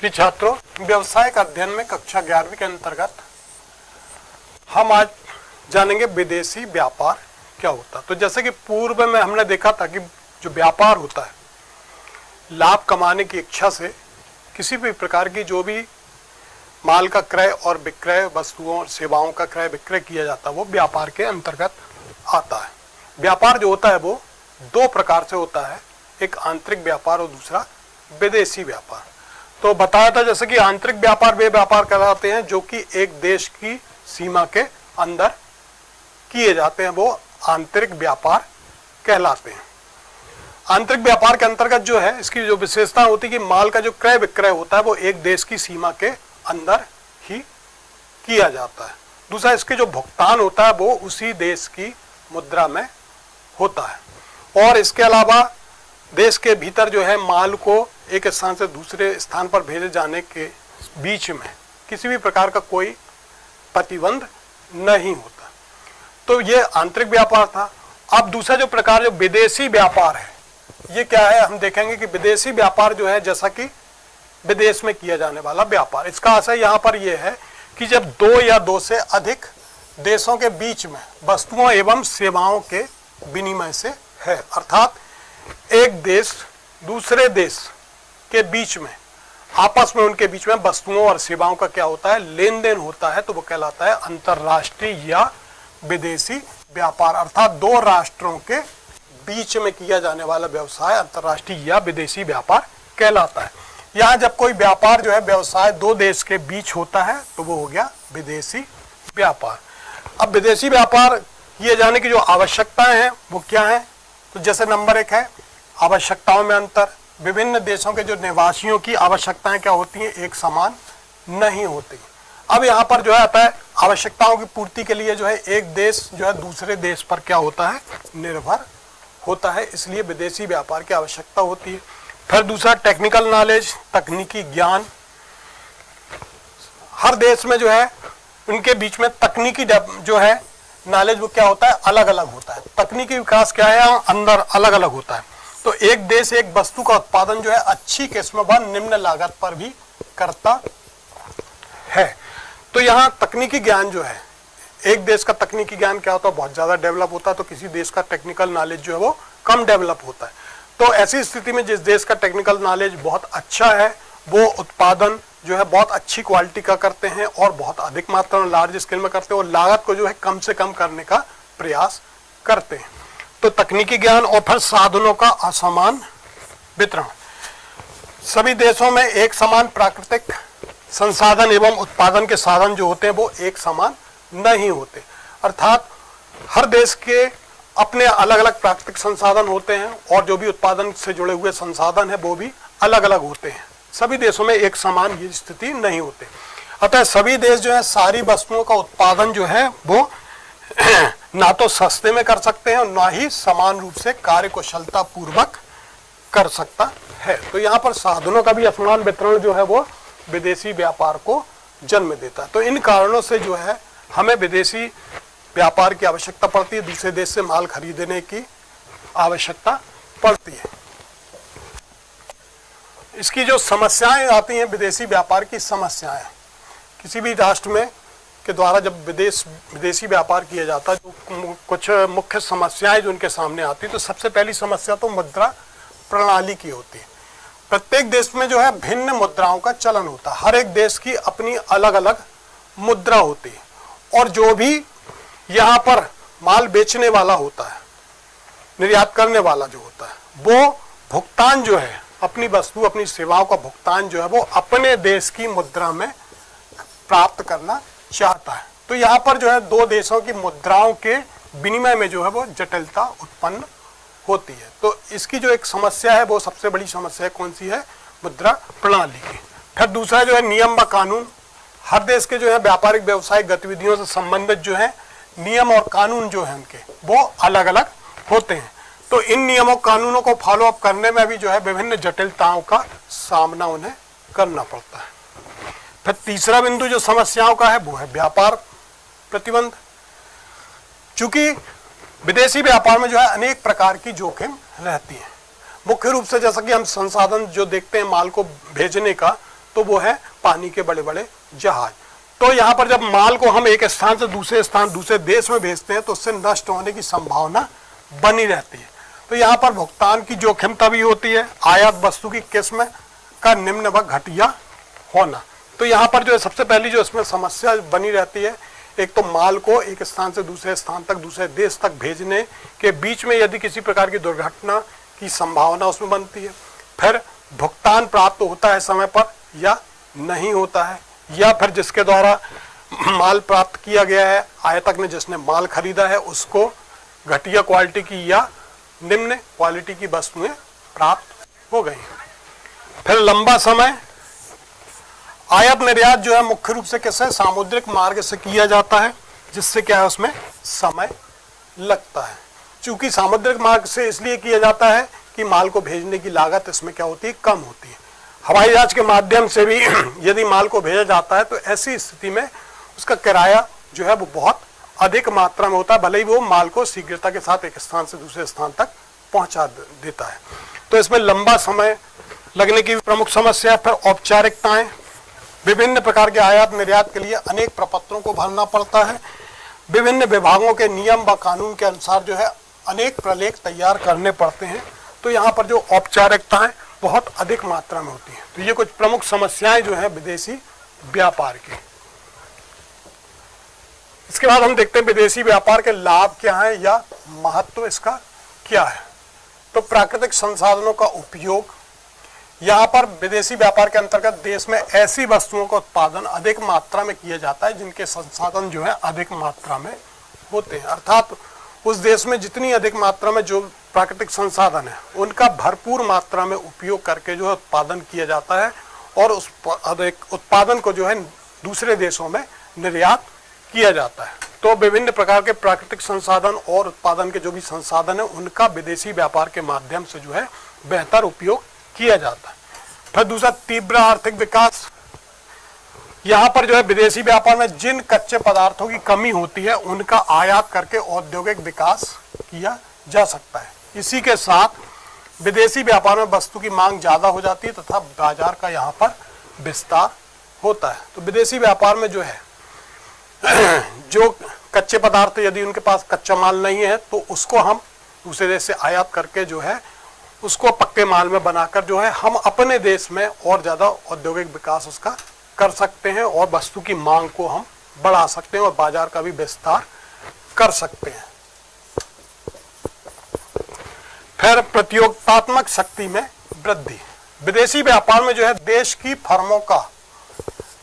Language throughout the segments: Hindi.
प्रिय छात्रों, व्यवसायिक अध्ययन में कक्षा ग्यारहवीं के अंतर्गत हम आज जानेंगे विदेशी व्यापार क्या होता है। तो जैसे कि पूर्व में हमने देखा था कि जो व्यापार होता है, लाभ कमाने की इच्छा से किसी भी प्रकार की जो भी माल का क्रय और विक्रय वस्तुओं और सेवाओं का क्रय विक्रय किया जाता है, वो व्यापार के अंतर्गत आता है। व्यापार जो होता है, वो दो प्रकार से होता है, एक आंतरिक व्यापार और दूसरा विदेशी व्यापार। तो बताया था जैसे कि आंतरिक व्यापार वे व्यापार कहलाते हैं जो कि एक देश की सीमा के अंदर किए जाते हैं, वो आंतरिक व्यापार कहलाते हैं। आंतरिक व्यापार के अंतर्गत जो है, इसकी जो विशेषता होती है कि माल का जो क्रय विक्रय होता है, वो एक देश की सीमा के अंदर ही किया जाता है। दूसरा, इसके जो भुगतान होता है, वो उसी देश की मुद्रा में होता है। और इसके अलावा देश के भीतर जो है, माल को एक स्थान से दूसरे स्थान पर भेजे जाने के बीच में किसी भी प्रकार का कोई प्रतिबंध नहीं होता। तो ये आंतरिक व्यापार था। अब दूसरा जो प्रकार, जो विदेशी व्यापार है, ये क्या है? हम देखेंगे कि विदेशी व्यापार जो है, जैसा कि विदेश में किया जाने वाला व्यापार। इसका असर यहाँ पर यह है कि जब दो या दो से अधिक देशों के बीच में वस्तुओं एवं सेवाओं के विनिमय से है, अर्थात एक देश दूसरे देश के बीच में, आपस में उनके बीच में वस्तुओं और सेवाओं का क्या होता है लेन देन होता है तो वो कहलाता है अंतरराष्ट्रीय या विदेशी व्यापार। अर्थात दो राष्ट्रों के बीच में किया जाने वाला व्यवसाय अंतरराष्ट्रीय या विदेशी व्यापार कहलाता है। यहाँ जब कोई व्यापार जो है, व्यवसाय दो देश के बीच होता है तो वो हो गया विदेशी व्यापार। अब विदेशी व्यापार किए जाने की जो आवश्यकताएँ हैं, वो क्या है? तो जैसे नंबर एक है, आवश्यकताओं में अंतर। विभिन्न देशों के जो निवासियों की आवश्यकताएँ क्या होती हैं, एक समान नहीं होती। अब यहाँ पर जो है आता है आवश्यकताओं की पूर्ति के लिए जो है, एक देश जो है, दूसरे देश पर क्या होता है, निर्भर होता है। इसलिए विदेशी व्यापार की आवश्यकता होती है। फिर दूसरा टेक्निकल नॉलेज तकनीकी ज्ञान। हर देश में जो है, उनके बीच में तकनीकी जो है नॉलेज वो क्या होता है अलग अलग होता है। तकनीकी विकास क्या है, अंदर अलग अलग होता है। तो एक देश एक वस्तु का उत्पादन जो है अच्छी किस्म व निम्न लागत पर भी करता है। तो यहाँ तकनीकी ज्ञान जो है, एक देश का तकनीकी ज्ञान क्या होता है? बहुत ज़्यादा डेवलप होता है तो किसी देश का टेक्निकल नॉलेज जो है वो कम डेवलप होता है। तो ऐसी स्थिति में जिस देश का टेक्निकल नॉलेज बहुत अच्छा है, वो उत्पादन जो है बहुत अच्छी क्वालिटी का करते हैं और बहुत अधिक मात्रा में लार्ज स्केल में करते हैं और लागत को जो है कम से कम करने का प्रयास करते हैं। तो तकनीकी ज्ञान और फिर साधनों का असमान वितरण। सभी देशों में एक समान प्राकृतिक संसाधन एवं उत्पादन के साधन जो होते हैं, वो एक समान नहीं होते। अर्थात हर देश के अपने अलग अलग प्राकृतिक संसाधन होते हैं और जो भी उत्पादन से जुड़े हुए संसाधन है, वो भी अलग अलग होते हैं। सभी देशों में एक समान ये स्थिति नहीं होती। अतः सभी देश जो है, सारी वस्तुओं का उत्पादन जो है, वो ना तो सस्ते में कर सकते हैं और ना ही समान रूप से कार्य कुशलता पूर्वक कर सकता है। तो यहाँ पर साधनों का भी असमान वितरण जो है वो विदेशी व्यापार को जन्म देता है। तो इन कारणों से जो है, हमें विदेशी व्यापार की आवश्यकता पड़ती है, दूसरे देश से माल खरीदने की आवश्यकता पड़ती है। इसकी जो समस्याएँ आती हैं, विदेशी व्यापार की समस्याएँ, किसी भी राष्ट्र में के द्वारा जब विदेश, विदेशी व्यापार किया जाता है कुछ मुख्य समस्याएँ जो उनके सामने आती तो सबसे पहली समस्या तो मुद्रा प्रणाली की होती है। प्रत्येक देश में जो है भिन्न मुद्राओं का चलन होता है। हर एक देश की अपनी अलग अलग मुद्रा होती है। और जो भी यहाँ पर माल बेचने वाला होता है, निर्यात करने वाला जो होता है, वो भुगतान जो है, अपनी वस्तु, अपनी सेवाओं का भुगतान जो है, वो अपने देश की मुद्रा में प्राप्त करना चाहता है। तो यहाँ पर जो है दो देशों की मुद्राओं के विनिमय में जो है वो जटिलता उत्पन्न होती है। तो इसकी जो एक समस्या है, वो सबसे बड़ी समस्या है कौन सी है? मुद्रा प्रणाली की। फिर दूसरा जो है नियम व कानून। हर देश के जो है व्यापारिक व्यवसायिक गतिविधियों से संबंधित जो है नियम और कानून जो है उनके, वो अलग अलग होते हैं। तो इन नियमों, कानूनों को फॉलो अप करने में भी जो है विभिन्न जटिलताओं का सामना उन्हें करना पड़ता है। फिर तीसरा बिंदु जो समस्याओं का है, वो है व्यापार प्रतिबंध। चूँकि विदेशी व्यापार में जो है, अनेक प्रकार की जोखिम रहती है। मुख्य रूप से जैसा कि हम संसाधन जो देखते हैं, माल को भेजने का तो वो है पानी के बड़े बड़े जहाज़। तो यहाँ पर जब माल को हम एक स्थान से दूसरे स्थान, दूसरे देश में भेजते हैं तो उससे नष्ट होने की संभावना बनी रहती है। तो यहाँ पर भुगतान की जोखिमता भी होती है, आयात वस्तु की किस्म का निम्न व घटिया होना। तो यहाँ पर जो है, सबसे पहली जो इसमें समस्या बनी रहती है, एक तो माल को एक स्थान से दूसरे स्थान तक, दूसरे देश तक भेजने के बीच में यदि किसी प्रकार की दुर्घटना की संभावना उसमें बनती है, फिर भुगतान प्राप्त होता है समय पर या नहीं होता है, या फिर जिसके द्वारा माल प्राप्त किया गया है, आयतक ने जिसने माल खरीदा है, उसको घटिया क्वालिटी की या निम्न क्वालिटी की वस्तुएँ प्राप्त हो गई फिर लंबा समय आयात निर्यात जो है मुख्य रूप से कैसे सामुद्रिक मार्ग से किया जाता है, जिससे क्या है उसमें समय लगता है। चूँकि सामुद्रिक मार्ग से इसलिए किया जाता है कि माल को भेजने की लागत इसमें क्या होती है? कम होती है। हवाई जहाज़ के माध्यम से भी यदि माल को भेजा जाता है तो ऐसी स्थिति में उसका किराया जो है वो बहुत अधिक मात्रा में होता है, भले ही वो माल को शीघ्रता के साथ एक स्थान से दूसरे स्थान तक पहुँचा देता है। तो इसमें लंबा समय लगने की प्रमुख समस्या है, फिर औपचारिकताएँ विभिन्न प्रकार के आयात निर्यात के लिए अनेक प्रपत्रों को भरना पड़ता है। विभिन्न विभागों के नियम व कानून के अनुसार जो है अनेक प्रलेख तैयार करने पड़ते हैं। तो यहाँ पर जो औपचारिकताएँ बहुत अधिक मात्रा में होती हैं। तो ये कुछ प्रमुख समस्याएँ जो है विदेशी व्यापार की। इसके बाद हम देखते हैं विदेशी व्यापार के लाभ क्या है या महत्व इसका क्या है। तो प्राकृतिक संसाधनों का उपयोग यहाँ पर विदेशी व्यापार के अंतर्गत देश में ऐसी वस्तुओं का उत्पादन अधिक मात्रा में किया जाता है जिनके संसाधन जो है अधिक मात्रा में होते हैं। अर्थात उस देश में जितनी अधिक मात्रा में जो प्राकृतिक संसाधन है, उनका भरपूर मात्रा में उपयोग करके जो है उत्पादन किया जाता है और उस अधिक उत्पादन को जो है दूसरे देशों में निर्यात किया जाता है। तो विभिन्न प्रकार के प्राकृतिक संसाधन और उत्पादन के जो भी संसाधन है, उनका विदेशी व्यापार के माध्यम से जो है बेहतर उपयोग किया जाता है। फिर दूसरा, तीव्र आर्थिक विकास। यहाँ पर जो है, विदेशी व्यापार में जिन कच्चे पदार्थों की कमी होती है, उनका आयात करके औद्योगिक विकास किया जा सकता है। इसी के साथ विदेशी व्यापार में वस्तु की मांग ज़्यादा हो जाती है तथा बाज़ार का यहाँ पर विस्तार होता है। तो विदेशी व्यापार में जो है, जो कच्चे पदार्थ यदि उनके पास कच्चा माल नहीं है तो उसको हम दूसरे देश से आयात करके जो है उसको पक्के माल में बनाकर जो है, हम अपने देश में और ज़्यादा औद्योगिक विकास उसका कर सकते हैं और वस्तु की मांग को हम बढ़ा सकते हैं और बाज़ार का भी विस्तार कर सकते हैं। फिर प्रतियोगितात्मक शक्ति में वृद्धि। विदेशी व्यापार में जो है, देश की फर्मों का,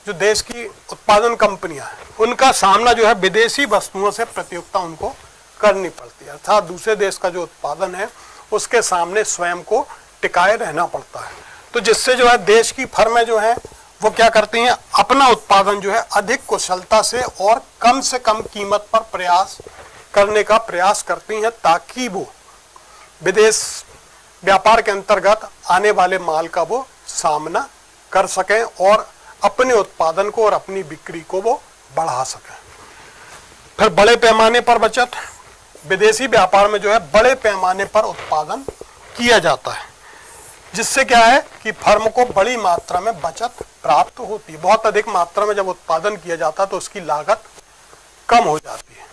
जो देश की उत्पादन कंपनियाँ हैं, उनका सामना जो है, विदेशी वस्तुओं से प्रतियोगिता उनको करनी पड़ती है। अर्थात दूसरे देश का जो उत्पादन है उसके सामने स्वयं को टिकाए रहना पड़ता है। तो जिससे जो है, देश की फर्में जो है, वो क्या करती हैं, अपना उत्पादन जो है, अधिक कुशलता से और कम से कम कीमत पर प्रयास करने का प्रयास करती हैं, ताकि वो विदेश व्यापार के अंतर्गत आने वाले माल का वो सामना कर सकें और अपने उत्पादन को और अपनी बिक्री को वो बढ़ा सकें। फिर बड़े पैमाने पर बचत विदेशी व्यापार में जो है बड़े पैमाने पर उत्पादन किया जाता है, जिससे क्या है कि फर्म को बड़ी मात्रा में बचत प्राप्त होती है। बहुत अधिक मात्रा में जब उत्पादन किया जाता है तो उसकी लागत कम हो जाती है।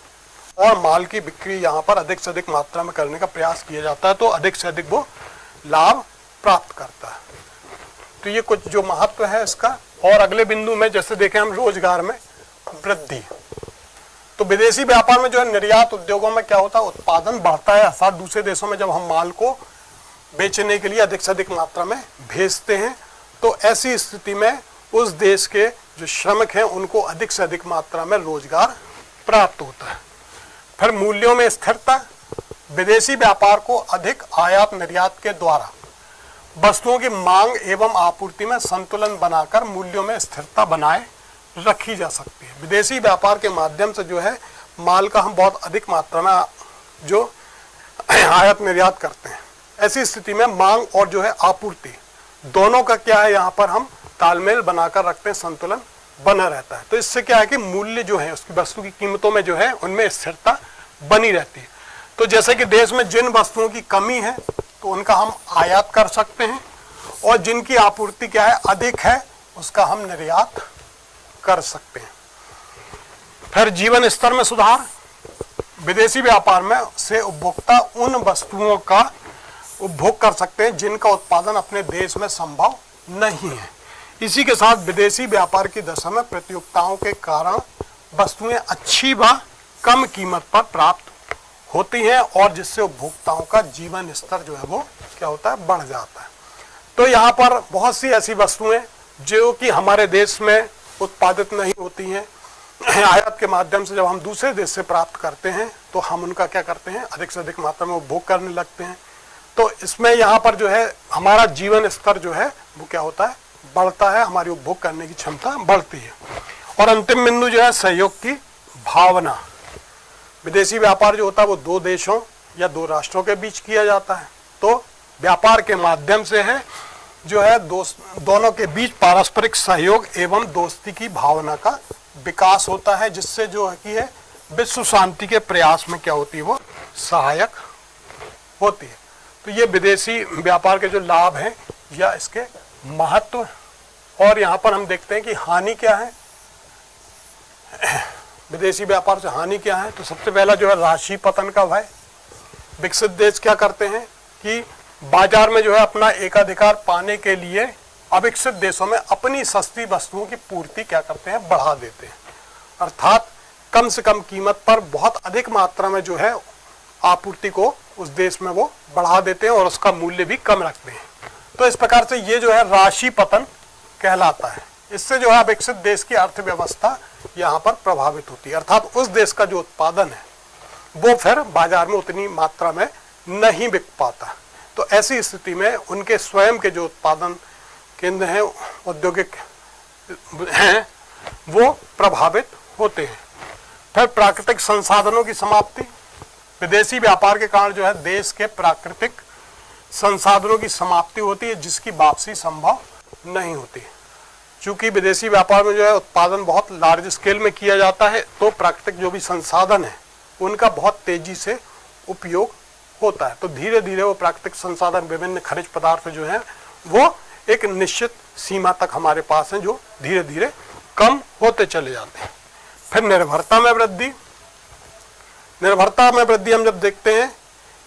और माल की बिक्री यहाँ पर अधिक से अधिक मात्रा में करने का प्रयास किया जाता है तो अधिक से अधिक वो लाभ प्राप्त करता है। तो ये कुछ जो महत्व है इसका। और अगले बिंदु में, जैसे देखें हम रोज़गार में वृद्धि। तो विदेशी व्यापार में जो है, निर्यात उद्योगों में क्या होता है, उत्पादन बढ़ता है, अर्थात दूसरे देशों में जब हम माल को बेचने के लिए अधिक से अधिक मात्रा में भेजते हैं तो ऐसी स्थिति में उस देश के जो श्रमिक हैं, उनको अधिक से अधिक मात्रा में रोज़गार प्राप्त होता है। फिर मूल्यों में स्थिरता, विदेशी व्यापार को अधिक आयात निर्यात के द्वारा वस्तुओं की मांग एवं आपूर्ति में संतुलन बनाकर मूल्यों में स्थिरता बनाए रखी जा सकती है। विदेशी व्यापार के माध्यम से जो है, माल का हम बहुत अधिक मात्रा में जो आयात निर्यात करते हैं। ऐसी स्थिति में मांग और जो है आपूर्ति, दोनों का क्या है, यहाँ पर हम तालमेल बनाकर रखते हैं, संतुलन बना रहता है। तो इससे क्या है कि मूल्य जो है, उसकी वस्तु की कीमतों में जो है, उनमें स्थिरता बनी रहती है। तो जैसे कि देश में जिन वस्तुओं की कमी है तो उनका हम आयात कर सकते हैं और जिनकी आपूर्ति क्या है, अधिक है, उसका हम निर्यात कर सकते हैं। फिर जीवन स्तर में सुधार, विदेशी व्यापार में से उपभोक्ता उन वस्तुओं का उपभोग कर सकते हैं जिनका उत्पादन अपने देश में संभव नहीं है। इसी के साथ विदेशी व्यापार की दशा में प्रतियोगिताओं के कारण वस्तुएँ अच्छी व कम कीमत पर प्राप्त होती हैं और जिससे उपभोक्ताओं का जीवन स्तर जो है वो क्या होता है, बढ़ जाता है। तो यहाँ पर बहुत सी ऐसी वस्तुएँ जो कि हमारे देश में उत्पादित नहीं होती हैं आयात के माध्यम से जब हम दूसरे देश से प्राप्त करते हैं तो हम उनका क्या करते हैं? अधिक से अधिक मात्रा में उपभोग करने लगते हैं। तो इसमें यहाँ पर जो है, हमारा जीवन स्तर जो है, वो क्या होता है? बढ़ता है, हमारी उपभोग करने की क्षमता बढ़ती है। और अंतिम बिंदु जो है, सहयोग की भावना। विदेशी व्यापार जो होता है, वो दो देशों या दो राष्ट्रों के बीच किया जाता है। तो व्यापार के माध्यम से है जो है दोस्त, दोनों के बीच पारस्परिक सहयोग एवं दोस्ती की भावना का विकास होता है, जिससे जो है कि है विश्व शांति के प्रयास में क्या होती है, वो सहायक होती है। तो ये विदेशी व्यापार के जो लाभ हैं, या इसके महत्व, और यहाँ पर हम देखते हैं कि हानि क्या है। विदेशी व्यापार से हानि क्या है तो सबसे पहला जो है राशि पतन का भय। विकसित देश क्या करते हैं कि बाज़ार में जो है अपना एकाधिकार पाने के लिए अविकसित देशों में अपनी सस्ती वस्तुओं की पूर्ति क्या करते हैं? बढ़ा देते हैं। अर्थात कम से कम कीमत पर बहुत अधिक मात्रा में जो है आपूर्ति को उस देश में वो बढ़ा देते हैं और उसका मूल्य भी कम रखते हैं। तो इस प्रकार से ये जो है राशि पतन कहलाता है। इससे जो है विकसित देश की अर्थव्यवस्था यहाँ पर प्रभावित होती है। अर्थात उस देश का जो उत्पादन है, वो फिर बाज़ार में उतनी मात्रा में नहीं बिक पाता। तो ऐसी स्थिति में उनके स्वयं के जो उत्पादन केंद्र हैं, औद्योगिक हैं, वो प्रभावित होते हैं। फिर प्राकृतिक संसाधनों की समाप्ति, विदेशी व्यापार के कारण जो है देश के प्राकृतिक संसाधनों की समाप्ति होती है, जिसकी वापसी संभव नहीं होती। चूँकि विदेशी व्यापार में जो है उत्पादन बहुत लार्ज स्केल में किया जाता है तो प्राकृतिक जो भी संसाधन है, उनका बहुत तेज़ी से उपयोग होता है। तो धीरे धीरे वो प्राकृतिक संसाधन, विभिन्न खनिज पदार्थ जो है, वो एक निश्चित सीमा तक हमारे पास है जो धीरे धीरे कम होते चले जाते हैं। फिर निर्भरता में वृद्धि। निर्भरता में वृद्धि हम जब देखते हैं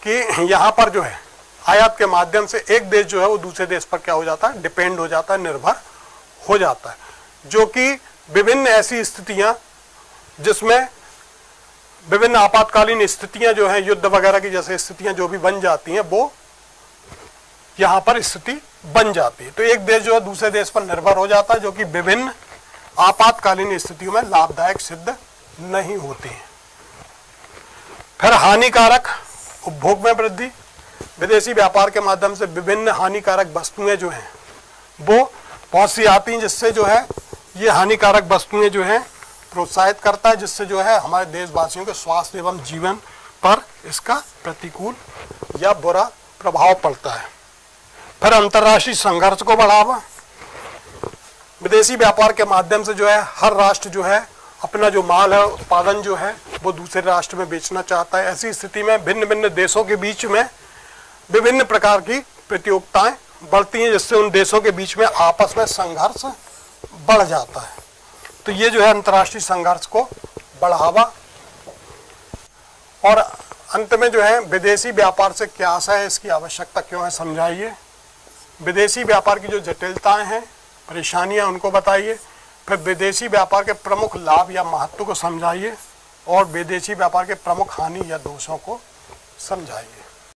कि यहाँ पर जो है, आयात के माध्यम से एक देश जो है, वो दूसरे देश पर क्या हो जाता है? डिपेंड हो जाता है, निर्भर हो जाता है। जो कि विभिन्न ऐसी स्थितियाँ जिसमें विभिन्न आपातकालीन स्थितियाँ जो हैं, युद्ध वगैरह की जैसे स्थितियाँ जो भी बन जाती हैं, वो यहाँ पर स्थिति बन जाती है। तो एक देश जो है, दूसरे देश पर निर्भर हो जाता है, जो कि विभिन्न आपातकालीन स्थितियों में लाभदायक सिद्ध नहीं होती है। फिर हानिकारक उपभोग में वृद्धि। विदेशी व्यापार के माध्यम से विभिन्न हानिकारक वस्तुएँ जो हैं, वो बहुत सी आती हैं, जिससे जो है, ये हानिकारक वस्तुएँ जो हैं प्रोत्साहित करता है, जिससे जो है हमारे देशवासियों के स्वास्थ्य एवं जीवन पर इसका प्रतिकूल या बुरा प्रभाव पड़ता है। फिर अंतर्राष्ट्रीय संघर्ष को बढ़ावा। विदेशी व्यापार के माध्यम से जो है हर राष्ट्र जो है अपना जो माल है, उत्पादन जो है, वो दूसरे राष्ट्र में बेचना चाहता है। ऐसी स्थिति में भिन्न भिन्न देशों के बीच में विभिन्न प्रकार की प्रतियोगिताएँ बढ़ती हैं, जिससे उन देशों के बीच में आपस में संघर्ष बढ़ जाता है। तो ये जो है अंतर्राष्ट्रीय संघर्ष को बढ़ावा और अंत में जो है विदेशी व्यापार से क्या आशा है, इसकी आवश्यकता क्यों है, समझाइए। विदेशी व्यापार की जो जटिलताएँ हैं, परेशानियाँ उनको बताइए, फिर विदेशी व्यापार के प्रमुख लाभ या महत्व को समझाइए और विदेशी व्यापार के प्रमुख हानि या दोषों को समझाइए।